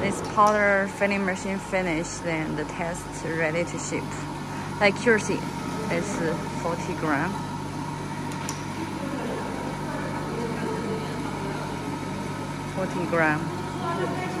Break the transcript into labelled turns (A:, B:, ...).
A: this powder filling machine finished, and the test ready to ship. Like Accuracy is 40 gram. Forty gram.